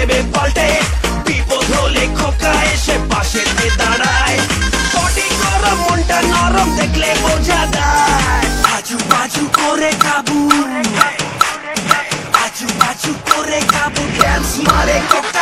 দেবে পাল্টে বিপদ হলে খোকা এসে পাশে দাঁড়ায়। বডি গরম, মনটা নরম, দেখলে বোঝা যায়। আজু বাজু করে কাবু। আজু বাজু করে কাবু। ড্যান্স মারে খোকা।